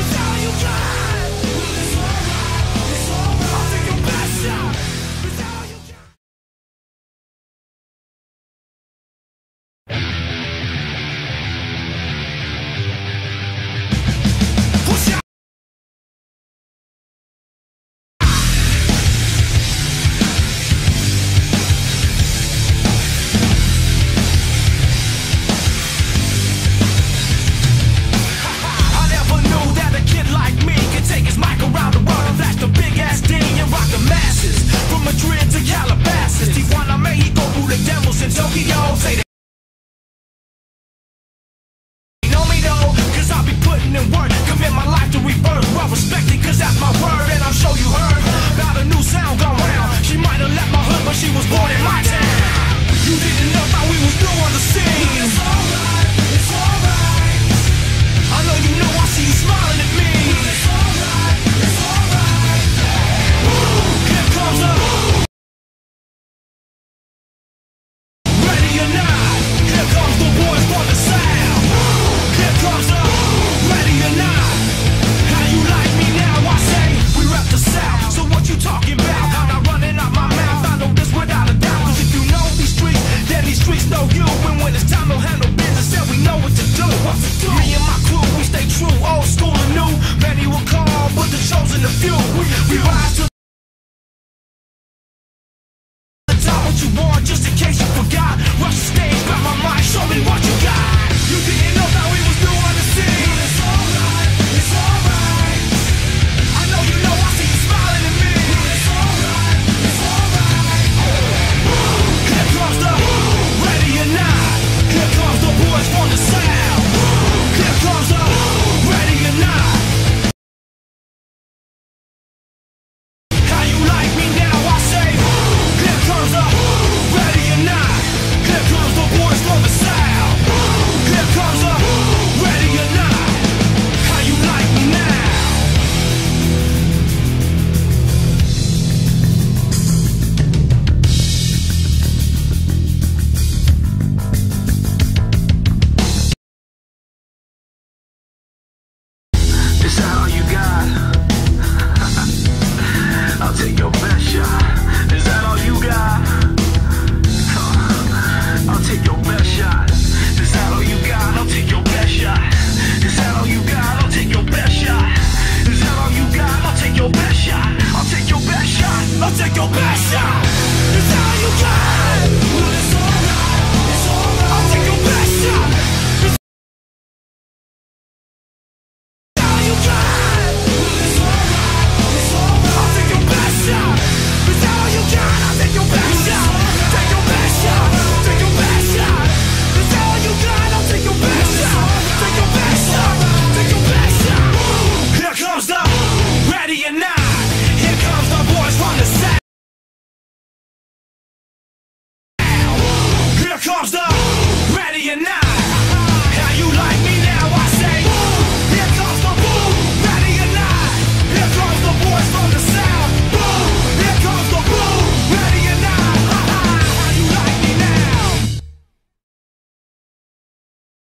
It's all you got. work. Commit my life to. Well respected, cause that's my word, and I'm sure you heard about a new sound gone round. She might have left my hood, but she was born in my town. You didn't know how we was new on the scene. It's alright, it's alright. I know you know I see you smiling at me. It's alright, it's alright. Here comes the. Ready or not. God, rush stage. is how you